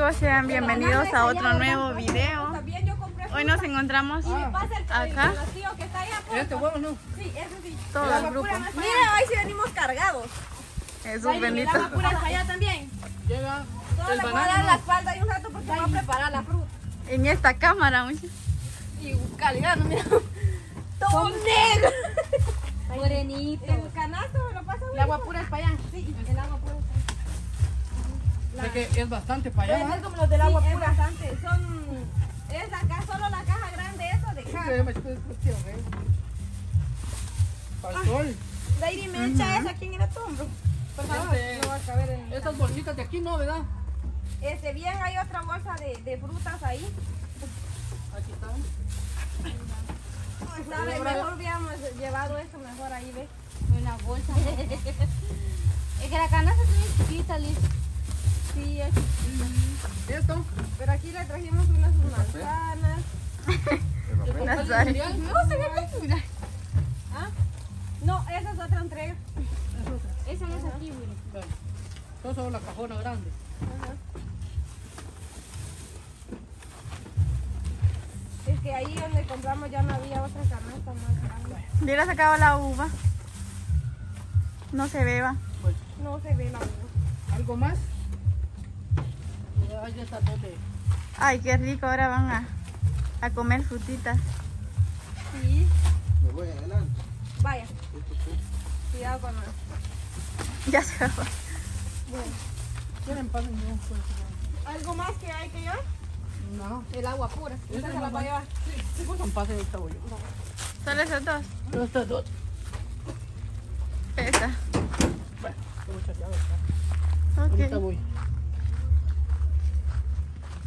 amigos? Sean bienvenidos a otro nuevo video. También yo compré Hoy nos encontramos acá, allá. ¿Este huevo no? Sí, eso sí. todo el grupo. Mira, hoy sí venimos cargados. Jesús bendito. pura para allá también. Llega le voy a dar la espalda ahí un rato porque voy a preparar la fruta. En esta cámara, muchachos. Y calidad, no mira. Todo negro. Morenito. El canasto me lo pasa, El agua pura es para allá. Sí, el agua pura. Es que es bastante para allá. Es ¿verdad? como los del agua pura. bastante. Son. Es la caja, solo la caja grande, eso de Sí, discutiendo, ¿eh? Para el sol. Lady, me echa eso aquí en el hombro. Por favor, Este- no va a caber en Estas bolsitas de aquí no, ¿verdad? Este, bien, hay otra bolsa de, de frutas ahí. Aquí están. ¿Sabe? Mejor hubiéramos llevado esto mejor ahí, ¿ves? Una bolsa. es que la canasta es muy chiquita, Liz. Sí. Esto. Pero aquí le trajimos unas manzanas. Unas. ¿Ah? No, esa es otra entrega. Esa no es aquí, güey. Bueno, Son solo la cajona grande. Ajá. Es que ahí donde compramos ya no había otra canasta más grande. Hubiera sacado la uva. No se beba. Bueno, No se ve la uva. ¿algo más? Donde. Ay, qué rico. Ahora van a, a comer frutitas. Sí. Me voy adelante. Vaya. Cuidado con. Ya se va. ¿Quieren pasen yo? Pues, ¿Algo más que hay que llevar? no. El agua pura. Esa Esa es se la va a llevar. Sí, pues un pase de esta bollo. Solo esos dos. Estas dos. Pesa. Bueno, tengo muchas llaves. ¿no? Ahorita Ok. voy.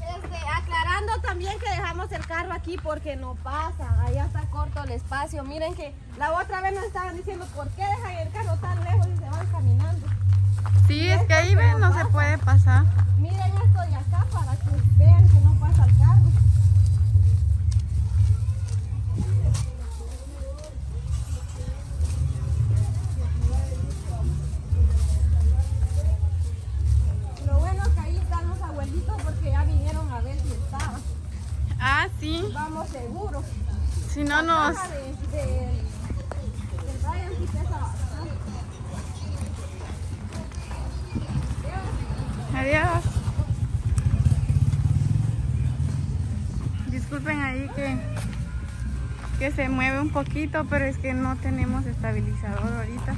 Este, aclarando también que dejamos el carro aquí porque no pasa, allá está corto el espacio. Miren que la otra vez nos estaban diciendo por qué dejan el carro tan lejos y se van caminando. Sí, es que ahí ven, no se puede pasar. Miren esto de acá para que vean que no pasa el carro. Si no nos... Adiós. Disculpen ahí que, que se mueve un poquito, pero es que no tenemos estabilizador ahorita.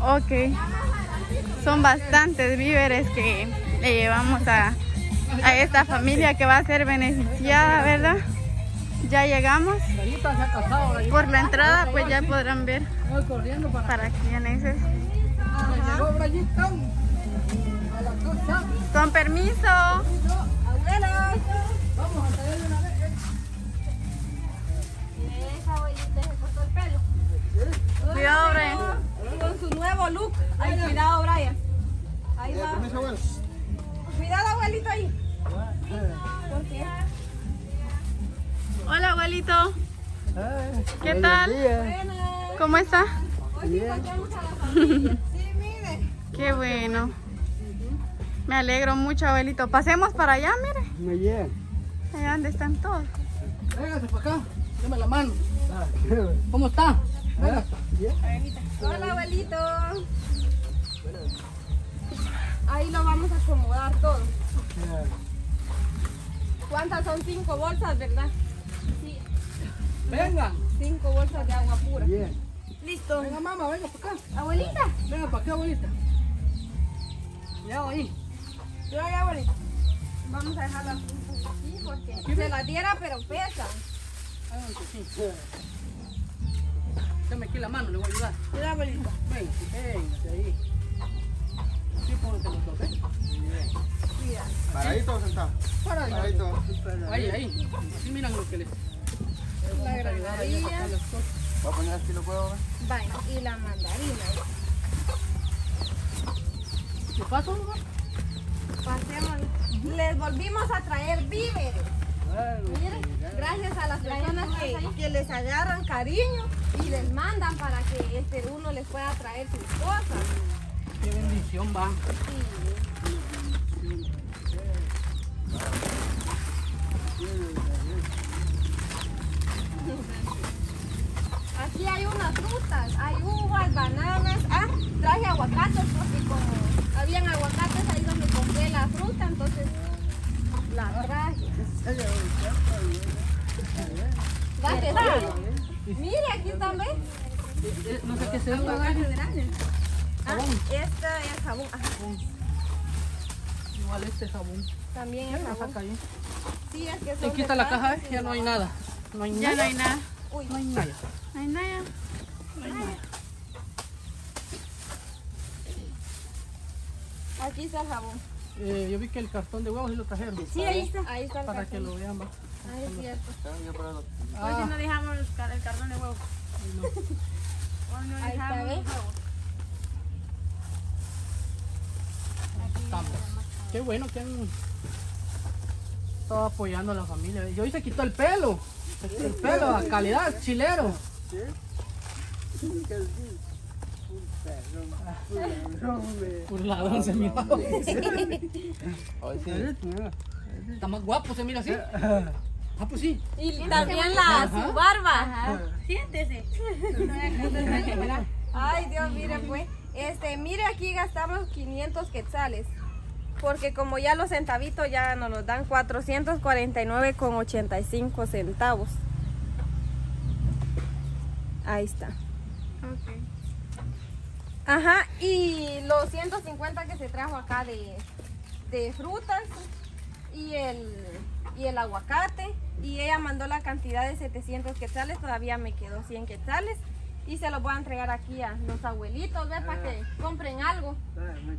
Ok. Son bastantes víveres que le llevamos a, a esta familia que va a ser beneficiada, ¿verdad? Ya llegamos. Por la entrada pues ya podrán ver para. quiénes es. Con permiso. Esa se cortó el pelo. Cuidado, Brian. Con su nuevo look. Ay, cuidado, Brian. Abuelito. Eh, ¿Qué tal? Buenas. ¿Cómo está? Hoy sí encontramos a la familia. Sí, mire. Qué bueno. Me alegro mucho, abuelito. Pasemos para allá, mire. Me llega. Allá donde están todos. Véngase para acá. Dame la mano. ¿Cómo está? Hola, abuelito. Ahí lo vamos a acomodar todo. ¿Cuántas son? Cinco bolsas, ¿verdad? Sí, Venga. cinco bolsas de agua pura. Bien. Listo. Venga, mamá, venga para acá. Abuelita. Venga para acá, abuelita. Ya ahí. Yo ya, abuelita. Vamos a dejarla un poco aquí porque se la diera, pero pesa. Háganse así. Dame aquí la mano, le voy a ayudar. Mira, abuelita. Venga, venga, ahí. Sí, póngate los dos, ¿eh? Bien. Paradito o sentado. Para ahí. Paradito. Ahí, ahí. Así miran lo que les. La granadilla. Voy a poner aquí lo puedo ver. Vaya, y la mandarina. ¿Qué pasa, mamá? Pasemos. Les volvimos a traer víveres. Miren, gracias a las personas que, que les agarran cariño, y les mandan para que este uno les pueda traer sus cosas. Qué bendición va. Sí. Aquí hay unas frutas, hay uvas, bananas. Ah, traje aguacates porque como habían aguacates ahí donde compré la fruta, entonces la traje. ¿Va a quedar? Mire, aquí también. Eh, No sé qué es esto. Ah, este es jabón. Ajá, Igual este jabón. también es Lo jabón. saca ahí. Sí, es que Y son quita la caja, eh, y ya no hay nada. No hay Ya no nada. hay nada. Uy, No hay nada. No hay nada. aquí está el jabón. Eh, yo vi que el cartón de huevos sí lo trajeron. Sí, ahí está. Ahí está el Para que lo vean, va. Ah, es cierto. Hoy sí no dejamos el, car- el cartón de huevo. Hoy no Ahí está, dejamos huevos. Estamos. Qué bueno que han estado apoyando a la familia. Y hoy se quitó el pelo. Se quitó el pelo a calidad, chilero. Burladón se mira. Está más guapo, se mira así. Ah, pues sí. Y también la, su barba. Siéntese. Ay, Dios, mire pues. Este, mire aquí gastamos 500 quetzales. Porque como ya los centavitos ya nos los dan 449,85 centavos. Ahí está. Ok. Ajá, y los 150 que se trajo acá de, de frutas y el, y el aguacate. Y ella mandó la cantidad de 700 quetzales, todavía me quedó 100 quetzales. Y se los voy a entregar aquí a los abuelitos, ¿ves? Para que compren algo.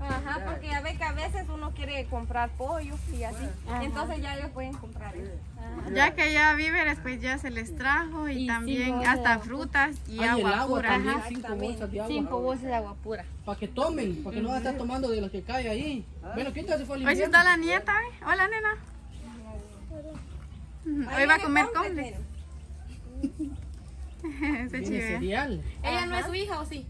Ajá, porque ya ve que a veces uno quiere comprar pollo y así. Entonces ya ellos pueden comprar eso. Ajá. Ya que ya víveres, pues ya se les trajo y, Y también hasta frutas y Ah, agua agua pura. también, ajá. cinco bolsas de agua. Cinco bolsas de agua pura. Para que tomen, para que no van a estar tomando de lo que cae ahí. Bueno, ¿quién te se fue Hoy invierno? está la nieta, ¿eh? Hola, nena. Hoy va a comer comble. Cereal. ¿Ella no es su hija o sí?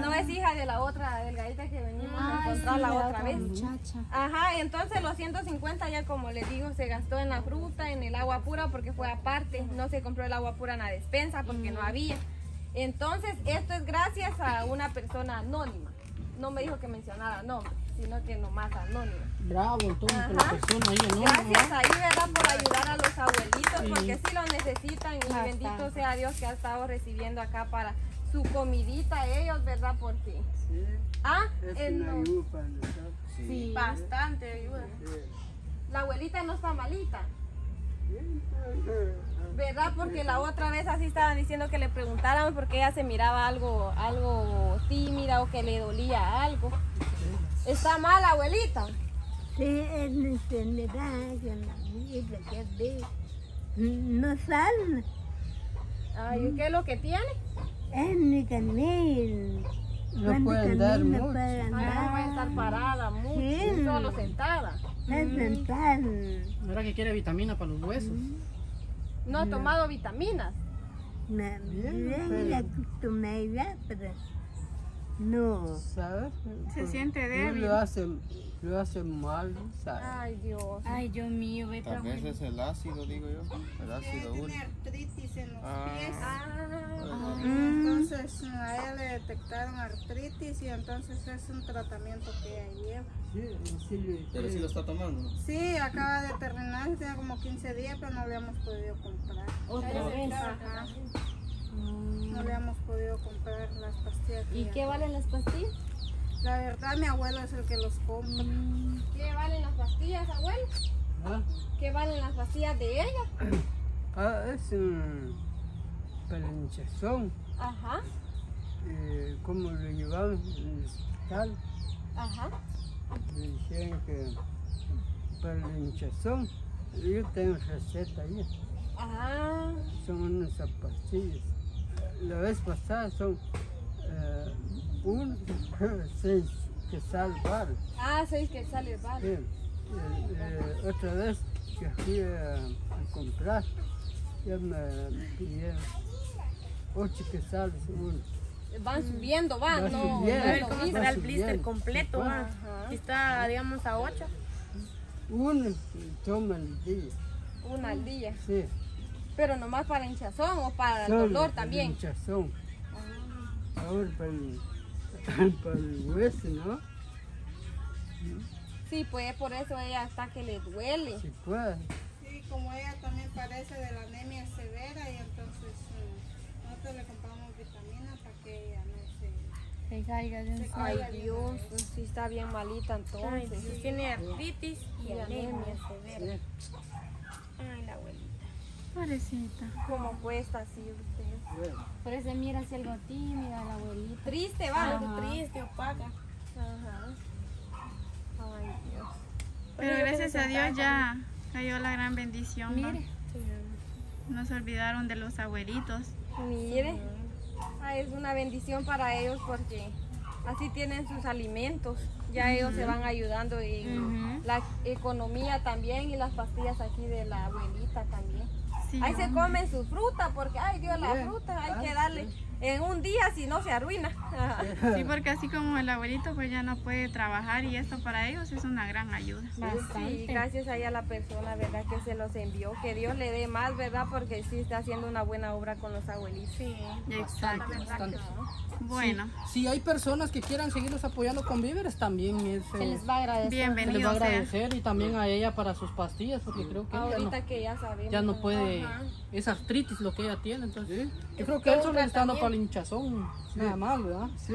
No es hija de la otra delgadita que venimos a encontrar la otra vez. muchacha. Ajá, entonces los 150 ya como les digo se gastó en la fruta, en el agua pura porque fue aparte, no se compró el agua pura en la despensa porque no había. Entonces esto es gracias a una persona anónima. No me dijo que mencionara nombre, sino que nomás anónima. Bravo, entonces, la persona ahí, ¿no? Gracias ahí, porque sí lo necesitan y Bastante. bendito sea Dios que ha estado recibiendo acá para su comidita ellos, ¿verdad? Porque... Ah, en los- Sí. Bastante ayuda. La abuelita no está malita. ¿Verdad? Porque la otra vez así estaban diciendo que le preguntaran porque ella se miraba algo, algo tímida o que le dolía algo. ¿Está mal, abuelita? Sí, es una enfermedad que ve. No sale, Ay, ¿qué es lo que tiene? es mi camino. No Cuando pueden dar camina mucho. para Ay, no puede estar andar, parada mucho, Sí. solo sentada. es sentar. ¿Verdad que quiere vitamina para los huesos? No ha tomado vitaminas. Me bien la acostumbré ya, pero no. ¿Sabes? Se siente No débil. lo hace, lo hace mal, ¿sabes? Ay, Dios. Ay, Dios mío, ve Tal vez es el ácido, digo yo. El ácido úrico. artritis en los Ah, pies. Ah, Entonces a ella le detectaron artritis y entonces es un tratamiento que ella lleva. Sí, Silvia. pero sí lo está tomando, ¿no? Sí, acaba de terminar, tiene como 15 días, pero no le hemos podido comprar. otra vez. Ajá. No le hemos podido comprar las pastillas. ¿Y qué valen las pastillas? La verdad, mi abuelo es el que los compra. ¿Qué valen las pastillas, abuelo? Ah, ¿Qué valen las pastillas de ella? ah, es un pelinchazón. Ajá, Eh, ¿Cómo lo llevaban en el hospital? ajá. Le dijeron que para el hinchazón. Yo tengo receta ahí. Ah, Son unas pastillas. La vez pasada son un, seis que salvar. ah, seis que sale el bar. Sí. Eh, eh, otra vez que fui a, a comprar, ya me pidieron ocho quetzales uno. Van subiendo, van, Va no, subiendo. no es lo mismo. El blister subiendo. completo, Va. Si está, digamos, a 8. Uno toma el día, Una al día. sí. Pero nomás para hinchazón o para el Solo dolor también. hinchazón. Ahora para el, para el hueso, ¿no? Sí, pues por eso ella está que le duele. Si puede. Sí, como ella también padece de la anemia severa y entonces eh, nosotros le compramos vitaminas para que ella no se... Se caiga de un se Ay caiga de Dios, vez. sí está bien malita Ay, entonces. Dios, tiene artritis y Y anemia anemia. severa. Sí, Ay, la abuelita. Pobrecita. ¿Cómo cuesta así usted? Por eso mira así algo tímida la abuelita. Triste, va. Algo triste, opaca. Ajá. Ay Dios. Pero gracias a Dios ya cayó la gran bendición. Mire. No se olvidaron de los abuelitos. Mire, ah, es una bendición para ellos porque así tienen sus alimentos. Ya ellos se van ayudando en la economía también y las pastillas aquí de la abuelita también. Sí, Ahí se comen su fruta porque, ay Dios, la fruta hay que darle en un día si no se arruina. sí, porque así como el abuelito pues ya no puede trabajar y esto para ellos es una gran ayuda. Sí, gracias ahí a la persona, ¿verdad? Que se los envió. Que Dios le dé más, ¿verdad? Porque sí está haciendo una buena obra con los abuelitos. Sí. Exacto. Bastante. Bueno, Si hay personas que quieran seguirnos apoyando con víveres, también es, Se eh, les va a agradecer. se les va bienvenido sea. y también a ella para sus pastillas, porque creo que ella Ahorita no, que ya sabemos. ya no puede, es artritis lo que ella tiene, entonces yo creo que un le está dando para el hinchazón, nada más, ¿verdad? Sí.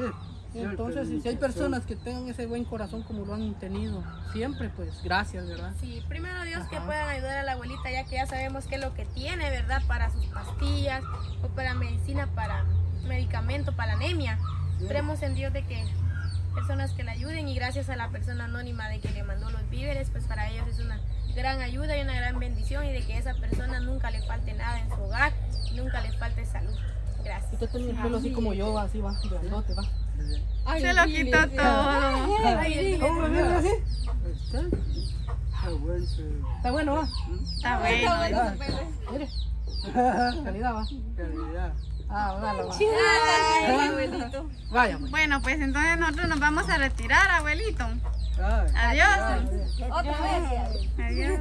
Entonces, si, si hay personas que tengan ese buen corazón como lo han tenido siempre, pues gracias, ¿verdad? Sí, primero Dios que puedan ayudar a la abuelita ya que ya sabemos qué es lo que tiene, ¿verdad? Para sus pastillas o para medicina, para medicamento, para la anemia. Esperemos en Dios de que personas que la ayuden y gracias a la persona anónima de que le mandó los víveres, pues para ellos es una gran ayuda y una gran bendición y de que a esa persona nunca le falte nada en su hogar, nunca le falte salud. Gracias. Usted tiene el pelo así como yo, así va, grandote, va. se lo quitó todo. ¿Cómo me viene así? Está, bueno. Está bueno, va. Está bueno. Mire. Calidad, va. Calidad. Ah, va, va. Ay, abuelito. Vaya, pues. Bueno, pues entonces nosotros nos vamos a retirar, abuelito. Ay, Adiós. Otra vez. Adiós.